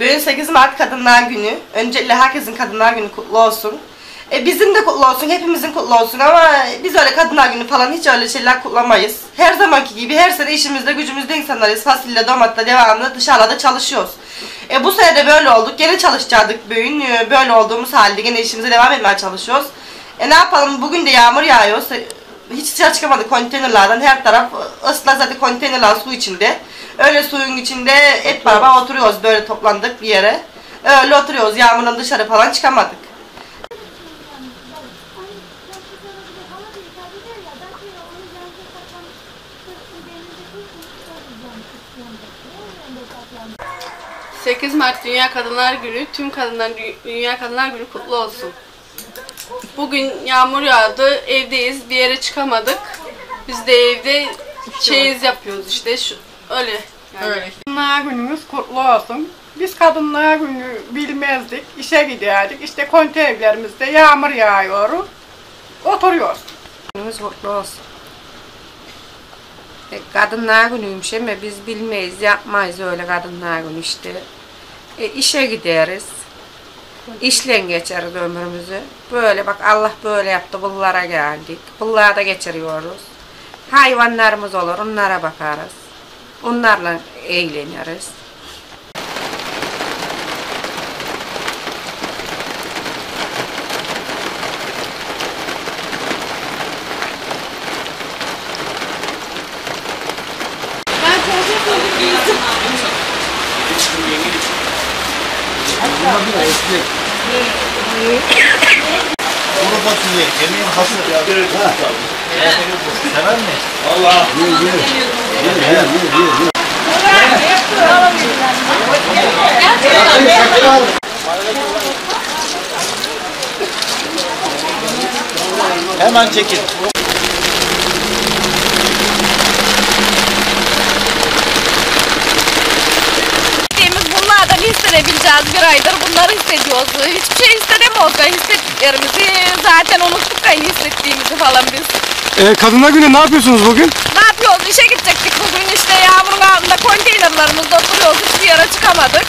Bugün 8 Mart Kadınlar Günü. Öncelikle herkesin Kadınlar Günü kutlu olsun. E, bizim de kutlu olsun, hepimizin kutlu olsun ama biz öyle Kadınlar Günü falan hiç öyle şeyler kutlamayız. Her zamanki gibi her sene işimizde gücümüzde insanlarız. Fasulye, domatta devamlı dışarıda çalışıyoruz. E, bu sene de böyle olduk. Gene çalışacaktık bugün. E, Böyle olduğumuz halde gene işimize devam etmeye çalışıyoruz. E ne yapalım bugün de yağmur yağıyor. Hiç dışarı çıkamadık konteynerlardan. Her taraf ıslak zaten konteynerler su içinde. Öyle suyun içinde hep beraber oturuyoruz böyle toplandık bir yere. Öyle oturuyoruz yağmurdan dışarı falan çıkamadık. Hı. 8 Mart Dünya Kadınlar Günü, tüm kadınlar Dünya Kadınlar Günü kutlu olsun. Bugün yağmur yağdı, evdeyiz, bir yere çıkamadık. Biz de evde çeyiz yapıyoruz işte, şu, öyle. Yani. Öyle. Kadınlar günümüz kutlu olsun. Biz kadınlar günü bilmezdik, işe giderdik. İşte konteynerimizde yağmur yağıyor. Oturuyoruz. Günümüz kutlu olsun. E, kadınlar günüymüş ama biz bilmeyiz, yapmayız öyle kadınlar günü işte. E, işe gideriz. İşle geçeriz ömrümüzü. Böyle bak Allah böyle yaptı, bunlara geldik. Bunlara da geçiriyoruz. Hayvanlarımız olur, onlara bakarız. Onlarla eğleniriz. Kuru fasulye, yemeğin hası. Ha. Sever mi? Allah. Hemen çekin. Hissedebileceğiz bir aydır bunları hissediyoruz. Hiçbir şey hissedemiyoruz hissettiklerimizi zaten unuttuk da hissettiğimizi falan biz. Ee, Kadınlar Günü ne yapıyorsunuz bugün? Ne yapıyoruz? İşe gidecektik bugün işte yağmurun altında konteynerlarımızda oturuyoruz hiçbir yere çıkamadık.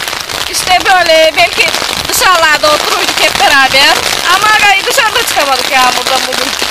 İşte böyle belki dışarılarda otururduk hep beraber ama dışarıda çıkamadık yağmurdan bugün.